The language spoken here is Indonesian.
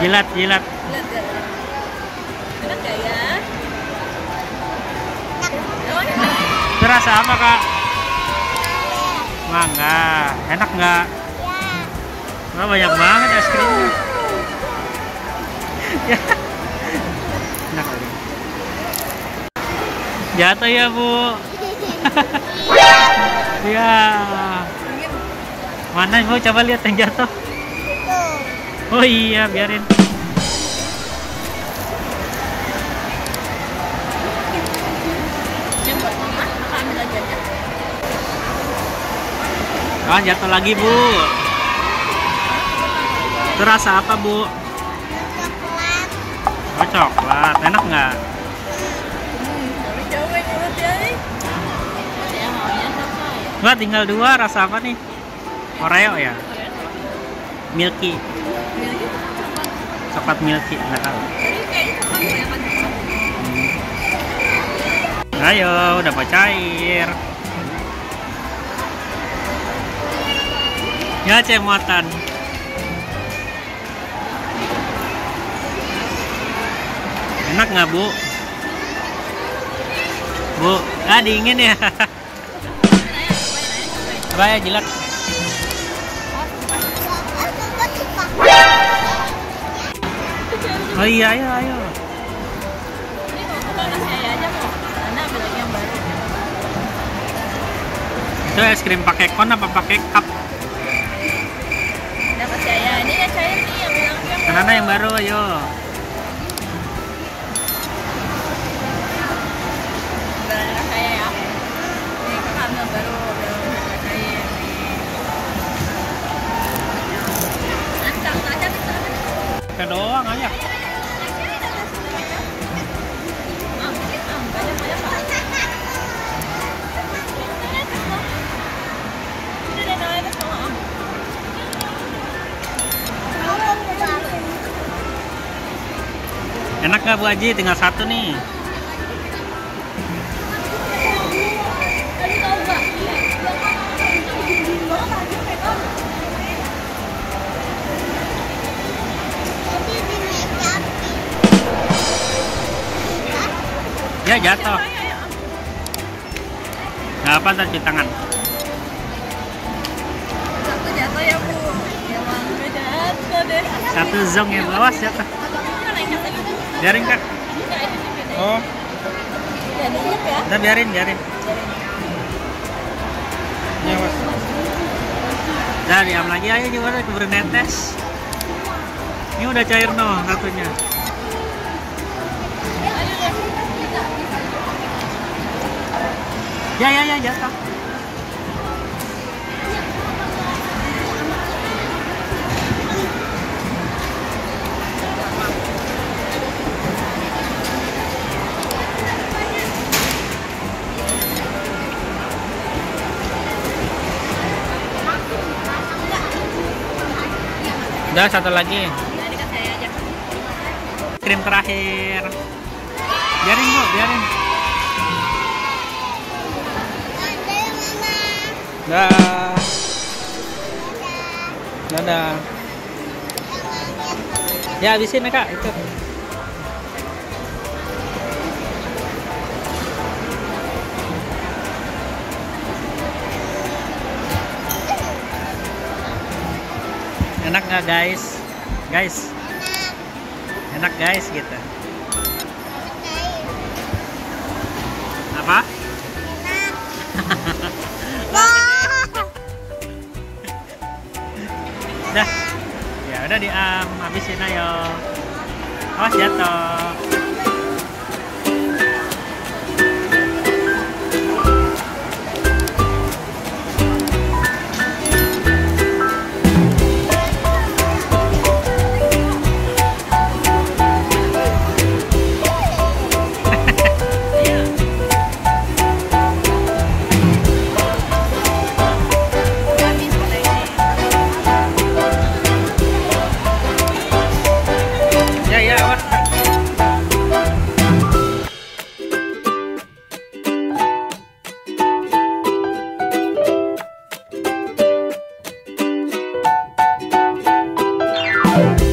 Jilat, jilat. Gak? Enak gak ya? Emang enak? Itu rasa apa, Kak? Mangga. Enak nggak? Wah, banyak banget es krimnya. Ya. Enak lagi. Jatuh ya, Bu. Ya. Mana, Bu? Coba lihat yang jatuh. Oh iya, biarin. Ah, jatuh lagi, Bu. Itu rasa apa, Bu? Oh, coklat. Enak nggak? Hmm, tapi jauh yang urut ya nih. Ya maunya sama ya. Nggak, tinggal dua. Rasa apa nih? Oreo ya? Milky. Coklat milky. Nggak tahu. Kebanyakan coklat. Ayo, udah mau cair. Ya, cemotan. Enak nggak, Bu? Bu, ah dingin ya. Coba ya jilat. Oh iya, ayo, ayo. Ini aja kok. Anda ambil lagi yang baru. Itu es krim pakai kon apa pakai cup? Dapat si ayah. Ini yang cair nih yang bilang Karena yang baru, ayo. Enak nggak Bu Haji? Tinggal satu nih. Ya jatuh. Nggak apa cuci tangan. Satu jatuh ya bu. Ya bang, jatuh deh. Satu zong ya awas jatuh. Biarin kak. Oh, Udah diinjek ya. biarin biarin. Ya. Udah diam lagi aja gimana keburu netes. Ini udah cair no satunya. Ya ya ya jatuh. Udah satu lagi. Krim terakhir. Biarin kok, biarin. Dah. Dadah. Ya habisin ya kak itu. Enak nggak guys? Guys, enak guys gitu. Dah. Ya udah diam, habisin ayo. Awas jatuh. Ya ya awas. Kak.